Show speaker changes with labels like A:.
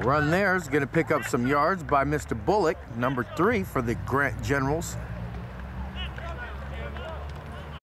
A: Run there is going to pick up some yards by Mr. Bullock, number three for the Grant Generals.